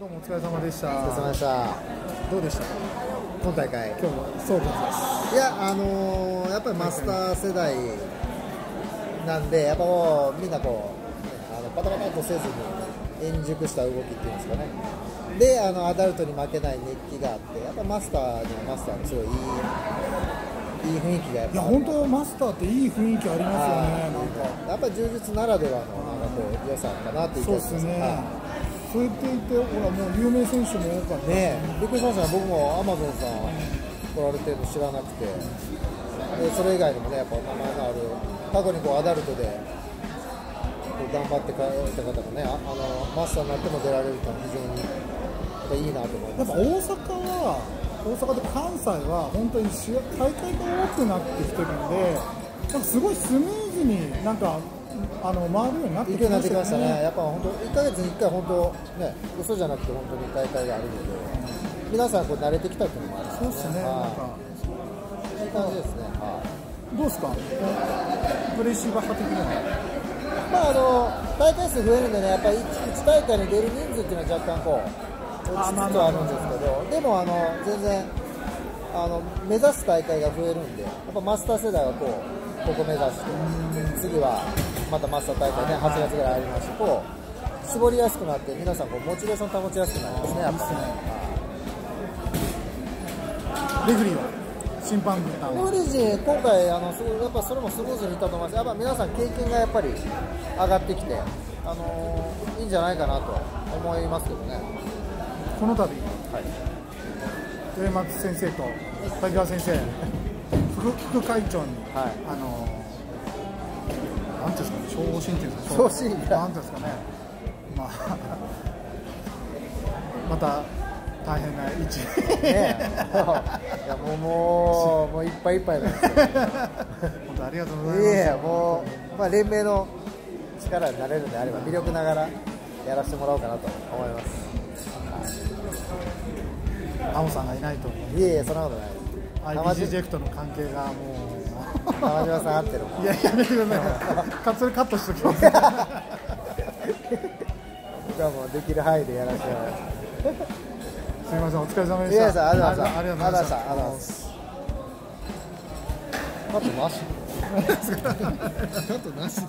どうもお疲れ様でした。お疲れ様でした。どうでした？今大会。今日は総括です。いや、あのーやっぱりマスター世代なんで、やっぱこうみんなこう、あのパタパタっとせずに円熟した動きっていうんですかね。で、あのアダルトに負けない熱気があって、やっぱマスターにはマスターのすごいいいいい雰囲気がやっぱいや本当マスターっていい雰囲気ありますよね。なんかやっぱり柔術ならではのなんかこう良さかなっていう気がしますねは。そう言っていて、ほらもう有名選手も多かった。いねえびっくりしましたね、僕もアマゾンさん来られてるの知らなくて、でそれ以外にもね、やっぱ名前のある、過去にこうアダルトで頑張って帰った方もね、ああのマスターになっても出られるというのは非常にやっぱいいなと思いやっます。ぱ大阪は大阪と関西は本当に大会が多くなってきてるんで、なんかすごいスムーズになんかあの回るようになってきましたね、よやっぱ本当、1ヶ月に1回、本当、ね、嘘じゃなくて、本当に大会があるので、皆さんこう慣れてきたっていうのもあるそうですね。はかいいい感じですね。はいどうですか？プレシーバー派的には。まあ、あの大会数増えるんでね、やっぱり 1, 大会に出る人数っていうのは若干こう落ち着つつはあるんですけど、でもあの全然あの目指す大会が増えるんで、やっぱマスター世代はこうここ目指して、次はまたマスター大会ね、8月ぐらいありますし、こう絞りやすくなって、皆さんこうモチベーション保ちやすくなりますね、やっぱり。レフェリーは審判部レフリー陣、今回あのすごいやっぱそれもスムーズにいったと思います。やっぱ皆さん経験がやっぱり上がってきて、あのいいんじゃないかなと思いますけどね。この度はい。上松先生と滝川先生副副会長に、はいあのなんていうんですかね昇進っていうんですか昇進がなんていうんですかねまあ また大変な位置いやもうもうもういっぱいいっぱいなんですよ。本当ありがとうございますいやもうまあ連盟の力になれるのであれば魅力ながらやらせてもらおうかなと思います。真央さんがいないといえいえそんなことないです。IBGJF との関係がもう玉島さん合ってる。いややめてくださいかそれカットしときます 僕はもうできる範囲でやらせてもらいます。すみませんお疲れ様でしたやありがとうございました。ありがとうございましたありがとうございます。あとなし。あとなし。